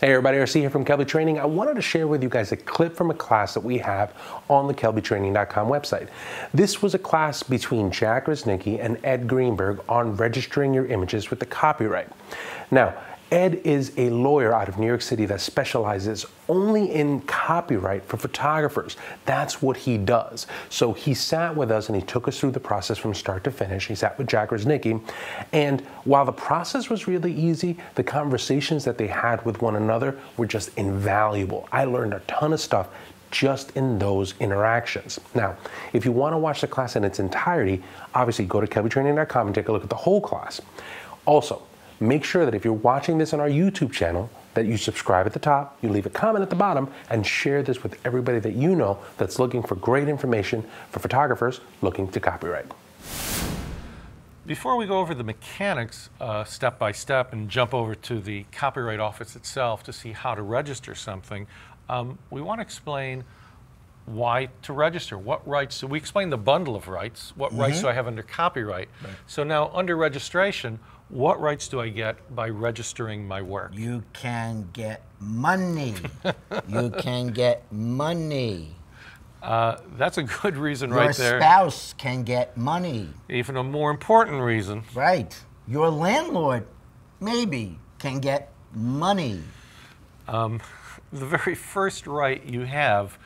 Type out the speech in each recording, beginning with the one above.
Hey everybody, RC here from Kelby Training. I wanted to share with you guys a clip from a class that we have on the KelbyTraining.com website. This was a class between Jack Reznicki and Ed Greenberg on registering your images with the copyright. Now, Ed is a lawyer out of New York City that specializes only in copyright for photographers. That's what he does. So he sat with us and he took us through the process from start to finish. He sat with Jack Reznicki. And while the process was really easy, the conversations that they had with one another were just invaluable. I learned a ton of stuff just in those interactions. Now, if you want to watch the class in its entirety, obviously go to kelbytraining.com and take a look at the whole class. Also, make sure that if you're watching this on our YouTube channel, that you subscribe at the top, you leave a comment at the bottom, and share this with everybody that you know that's looking for great information for photographers looking to copyright. Before we go over the mechanics uh, step by step and jump over to the Copyright Office itself to see how to register something, um, we want to explain why to register. What rights? So we explain the bundle of rights. What mm -hmm. rights do I have under copyright? Right. So now under registration, what rights do I get by registering my work? You can get money. you can get money. Uh, that's a good reason Your right there. Your spouse can get money. Even a more important reason. Right. Your landlord, maybe, can get money. Um, the very first right you have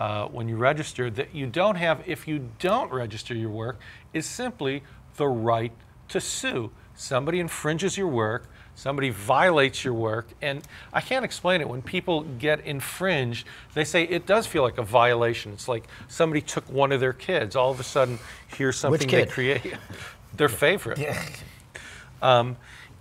uh, when you register that you don't have if you don't register your work is simply the right to sue somebody infringes your work, somebody violates your work, and I can't explain it. When people get infringed, they say it does feel like a violation. It's like somebody took one of their kids. All of a sudden, here's something they create, their favorite. Yeah. Um,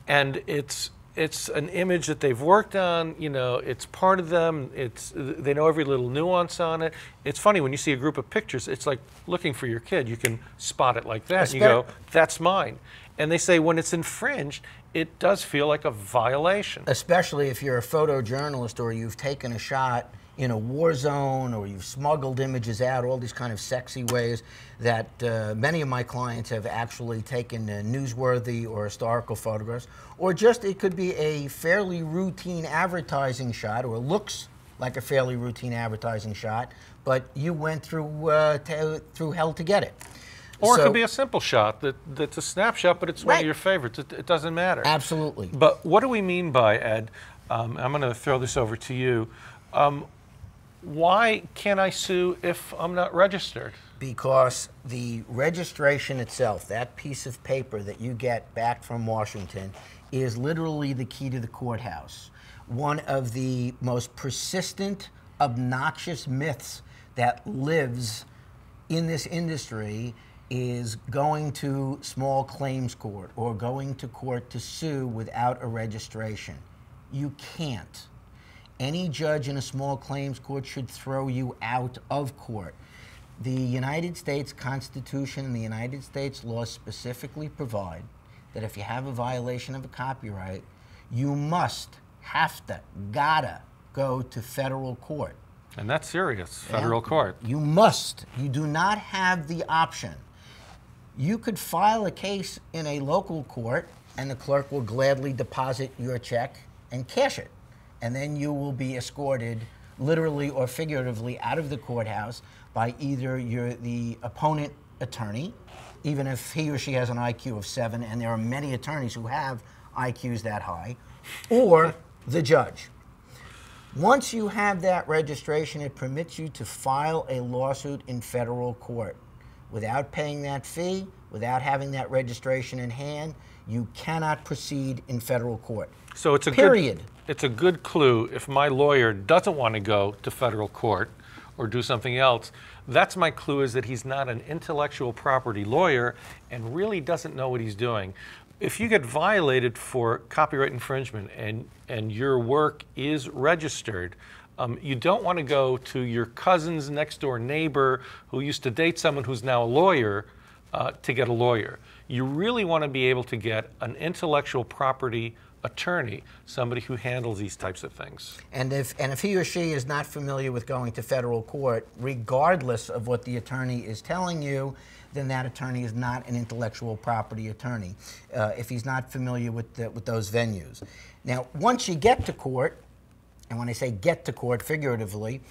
and it's it's an image that they've worked on. You know, it's part of them. It's they know every little nuance on it. It's funny when you see a group of pictures. It's like looking for your kid. You can spot it like that. And you go, "That's mine." And they say when it's infringed, it does feel like a violation. Especially if you're a photojournalist or you've taken a shot in a war zone or you've smuggled images out, all these kind of sexy ways that uh, many of my clients have actually taken uh, newsworthy or historical photographs. Or just it could be a fairly routine advertising shot or looks like a fairly routine advertising shot, but you went through, uh, through hell to get it. Or so, it could be a simple shot that, that's a snapshot, but it's right. one of your favorites. It, it, doesn't matter. Absolutely. But what do we mean by, Ed? Um, I'm going to throw this over to you. Um, why can't I sue if I'm not registered? Because the registration itself, that piece of paper that you get back from Washington, is literally the key to the courthouse. One of the most persistent, obnoxious myths that lives in this industry is going to small claims court or going to court to sue without a registration. You can't. Any judge in a small claims court should throw you out of court. The United States Constitution and the United States law specifically provide that if you have a violation of a copyright, you must, have to, gotta go to federal court. And that's serious, federal yeah. court. You must. You do not have the option you could file a case in a local court and the clerk will gladly deposit your check and cash it. And then you will be escorted literally or figuratively out of the courthouse by either your the opponent attorney, even if he or she has an IQ of seven, and there are many attorneys who have IQs that high, or the judge. Once you have that registration, it permits you to file a lawsuit in federal court without paying that fee, without having that registration in hand, you cannot proceed in federal court. So it's a period. Good, it's a good clue if my lawyer doesn't want to go to federal court or do something else. That's my clue is that he's not an intellectual property lawyer and really doesn't know what he's doing. If you get violated for copyright infringement and, and your work is registered, um, you don't want to go to your cousin's next door neighbor who used to date someone who's now a lawyer uh, to get a lawyer. You really want to be able to get an intellectual property attorney, somebody who handles these types of things. And if and if he or she is not familiar with going to federal court, regardless of what the attorney is telling you, then that attorney is not an intellectual property attorney. Uh, if he's not familiar with the, with those venues. Now, once you get to court, and when I say get to court figuratively,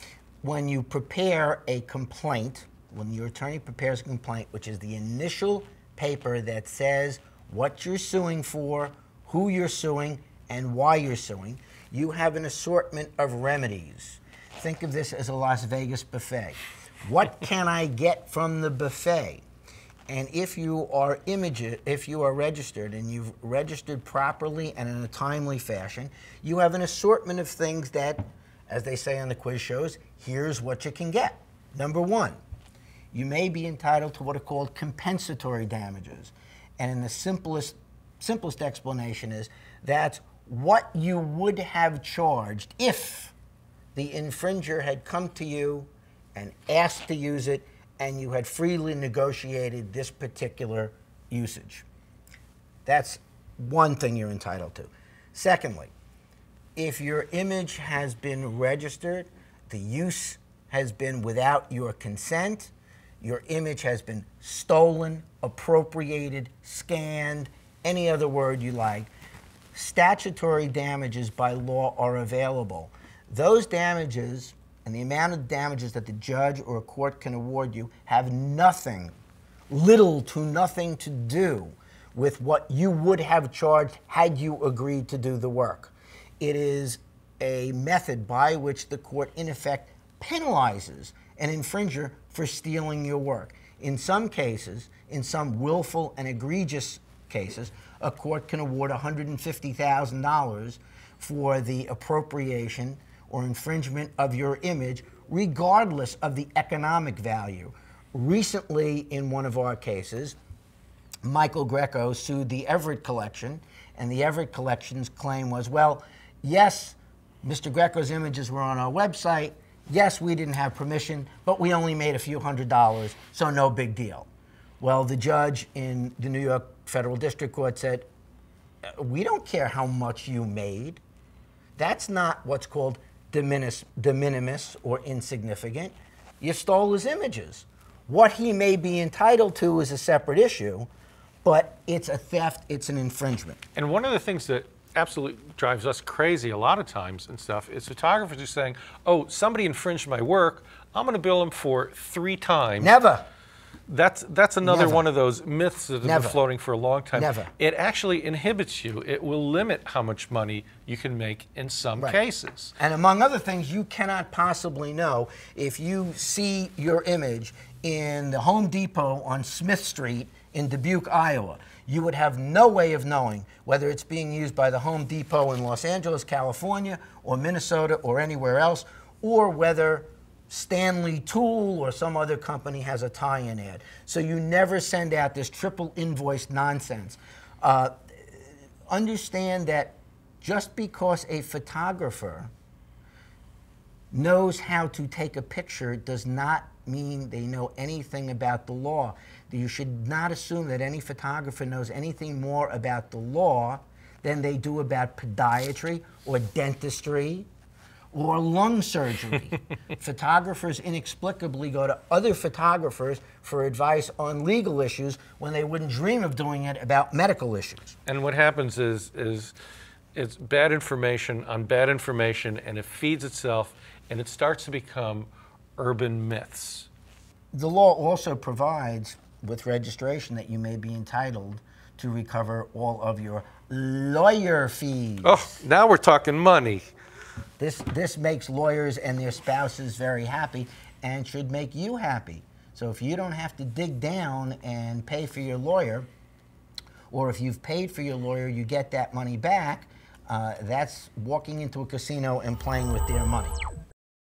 when you prepare a complaint, when your attorney prepares a complaint, which is the initial paper that says what you're suing for, who you're suing, and why you're suing, you have an assortment of remedies. Think of this as a Las Vegas buffet. What can I get from the buffet? And if you are image, if you are registered and you've registered properly and in a timely fashion, you have an assortment of things that, as they say on the quiz shows, here's what you can get. Number one, you may be entitled to what are called compensatory damages. And in the simplest, simplest explanation is that's what you would have charged if the infringer had come to you and asked to use it and you had freely negotiated this particular usage. That's one thing you're entitled to. Secondly, if your image has been registered, the use has been without your consent, your image has been stolen, appropriated, scanned, any other word you like, statutory damages by law are available. Those damages and the amount of damages that the judge or a court can award you have nothing, little to nothing to do with what you would have charged had you agreed to do the work. It is a method by which the court, in effect, penalizes an infringer for stealing your work. In some cases, in some willful and egregious cases, a court can award $150,000 for the appropriation or infringement of your image, regardless of the economic value. Recently, in one of our cases, Michael Greco sued the Everett Collection, and the Everett Collection's claim was well, yes, Mr. Greco's images were on our website. Yes, we didn't have permission, but we only made a few hundred dollars, so no big deal. Well, the judge in the New York Federal District Court said, uh, We don't care how much you made. That's not what's called de minimis, de minimis or insignificant. You stole his images. What he may be entitled to is a separate issue, but it's a theft, it's an infringement. And one of the things that absolutely drives us crazy a lot of times and stuff is photographers are saying, oh, somebody infringed my work. I'm going to bill them for three times. Never. That's that's another Never. one of those myths that have Never. been floating for a long time. Never. It actually inhibits you. It will limit how much money you can make in some Right. cases. And among other things, you cannot possibly know if you see your image in the Home Depot on Smith Street in Dubuque, Iowa. You would have no way of knowing whether it's being used by the Home Depot in Los Angeles, California, or Minnesota, or anywhere else, or whether Stanley Tool or some other company has a tie in ad. So you never send out this triple invoice nonsense. Uh, understand that just because a photographer knows how to take a picture does not mean they know anything about the law. You should not assume that any photographer knows anything more about the law than they do about podiatry or dentistry or lung surgery. photographers inexplicably go to other photographers for advice on legal issues when they wouldn't dream of doing it about medical issues. And what happens is is it's bad information on bad information, and it feeds itself, and it starts to become urban myths. The law also provides with registration that you may be entitled to recover all of your lawyer fees. Oh, now we're talking money. This, this makes lawyers and their spouses very happy and should make you happy. So if you don't have to dig down and pay for your lawyer, or if you've paid for your lawyer, you get that money back, uh, that's walking into a casino and playing with their money.